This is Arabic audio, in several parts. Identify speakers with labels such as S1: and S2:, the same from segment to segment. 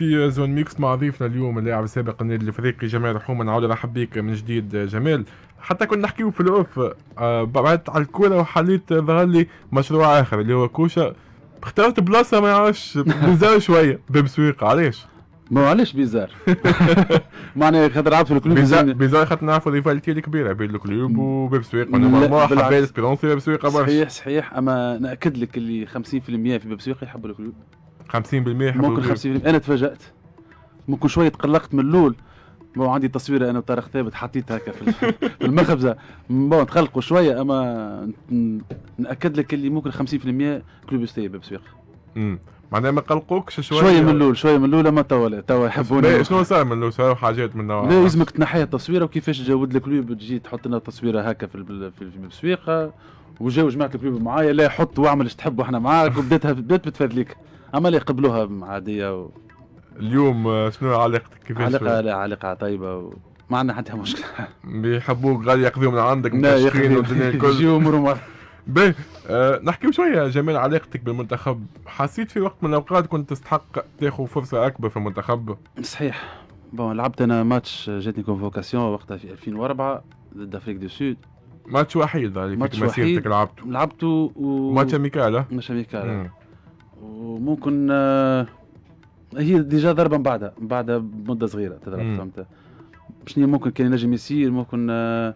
S1: في zone mixte مع ضيفنا اليوم اللاعب السابق النادي الافريقي جمال رحوم. نعود نرحب بك من جديد جمال. حتى كنا نحكيو في ال off آه بعدت على الكورة وحليت ظهر لي مشروع آخر اللي هو كوشا. اخترت بلاصة ما يعرفش bizarre شوية. بباب سويقة علاش؟
S2: ما علاش bizarre معناها خاطر عارف الكلوب
S1: bizarre bizarre خاطر نعرفوا rivalité الكبيره بين الكلوب وباب سويقه حبيت Espérance باب سويقه
S2: برشا. صحيح صحيح. أما نأكد لك اللي 50% في باب سويقه يحبوا الكلوب.
S1: 50% يحبوا
S2: ممكن 50% أنا تفاجأت. ممكن شوية تقلقت من الأول. bon عندي تصويره أنا وطارق ثابت حطيتها هكا في المخبزة. bon تقلقوا شوية أما نأكد لك اللي ممكن 50% clubistes باب سويقه
S1: معناها ما قلقوكش
S2: شوية؟ شوية من الأول شوية من الأول أما توا توا يحبوني.
S1: شنو صار من الأول؟ صاروا حاجات من نوع
S2: لا لازمك تنحي التصويره وكيفاش جاود الكلوب؟ تجي تحط لنا تصويرة هكا في في السويقه وجاو جماعة الكلوب معايا لا حط واعمل إيش تحب وإحنا معاك وبداتها بدات بتفادليك أما لا يقبلوها عادية و...
S1: اليوم شنو علاقتك
S2: كيفاش علاقه لا علاقه طيبة و... ما عندنا حتى مشكلة.
S1: بيحبوك غادي ياخذوه من عندك مكشخين والدنيا الكل. باهي أه نحكيو شوية جمال علاقتك بالمنتخب. حسيت في وقت من الأوقات كنت تستحق تاخذ فرصة أكبر في المنتخب؟
S2: صحيح. bon لعبت أنا ماتش جاتني convocation وقتها في 2004 ضد Afrique du Sud.
S1: match وحيد اللي في مسيرتك لعبته.
S2: لعبته
S1: و... match amical
S2: match amical وممكن آه هي déjà ضربة من بعدها من بعدها بمده صغيرة تضرب فهمت؟ شنو ممكن كان ينجم يصير ممكن آه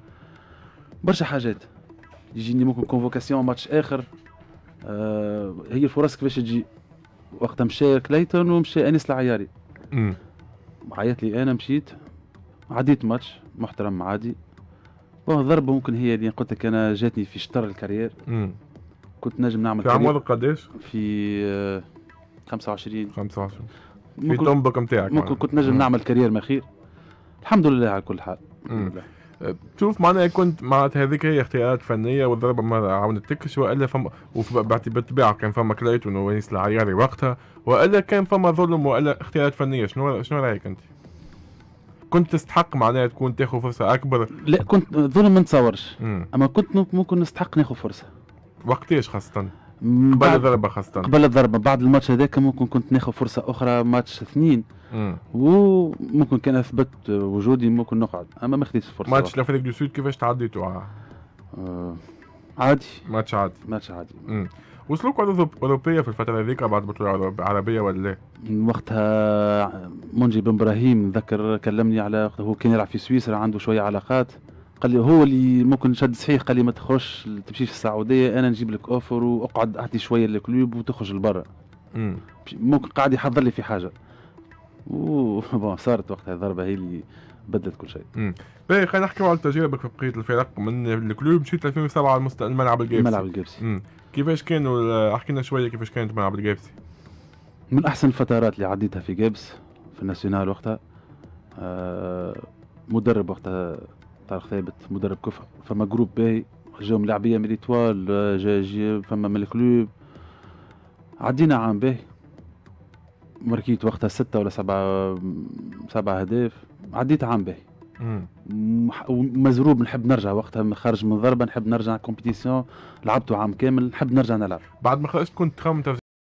S2: برشا حاجات. يجيني ممكن convocation match آخر آه هي الفرص كيفاش تجي. وقتها مشى كلايتون ومشى أنيس العياري. عيط لي أنا مشيت. عديت ماتش محترم عادي. bon ضربه ممكن هي اللي قلت لك أنا جاتني في شطر ال carrière كنت نجم نعمل
S1: في عمرك قداش؟
S2: في آه 25
S1: 25 في طنبك نتاعك
S2: ممكن كنت نجم نعمل carrière ما خير الحمد لله على كل حال. الحمد لله
S1: شوف معناها كنت معناتها هذيك هي اختيارات فنية والضربه ما عاونتكش والا فما بالطبيعة كان فما كلايتون وانيس العياري وقتها وإلا كان فما ظلم وإلا اختيارات فنية. شنو شنو رأيك أنت؟ كنت تستحق معناها تكون تاخذ فرصة أكبر؟
S2: لا كنت ظلم ما نتصورش. أما كنت ممكن نستحق ناخذ فرصة.
S1: وقتاش خاصة؟ قبل الضربة خاصة.
S2: قبل الضربة بعد الماتش هذاك ممكن كنت ناخذ فرصة أخرى ماتش اثنين. وممكن كان أثبت وجودي ممكن نقعد أما ما خديتش الفرصه
S1: ماتش l'Afrique du Sud كيفاش تعديتوا
S2: آه. عادي.
S1: ماتش عادي.
S2: ماتش عادي.
S1: وصلوك عروض اوروبيه في الفترة هذيك بعد بطوله عربيه ولا لا؟
S2: وقتها منجي بن إبراهيم نذكر كلمني على هو كان يلعب في سويسرا عنده شوية علاقات. قال لي هو اللي ممكن شد صحيح قال لي ما تخرجش تمشيش السعودية أنا نجيب لك offre وأقعد اعطي شوية للكلوب وتخرج لبرا ممكن قاعد يحضر لي في حاجة و صارت وقتها الضربة هي اللي بدلت كل شيء.
S1: باهي خلينا نحكيو على تجربك في بقية الفرق من الكلوب مشيت 2007 على المست... الملعب الجابسي.
S2: الملعب الجابسي.
S1: كيفاش كانوا احكي لنا شوية كيفاش كانت الملعب الجابسي؟
S2: من أحسن الفترات اللي عديتها في جابس في ال nationale وقتها آه مدرب وقتها طارق ثابت مدرب كفء فما groupe باهي جاو ملاعبيه من l'Étoile جا جي فما من الكلوب. عدينا عام باهي. مركيت وقتها ستة ولا سبعة سبعة أهداف. عديت عام باهي. ومزروب نحب نرجع وقتها. خارج من ضربة نحب نرجع compétition لعبته عام كامل نحب نرجع نلعب.
S1: بعد ما خرجت كنت تخمم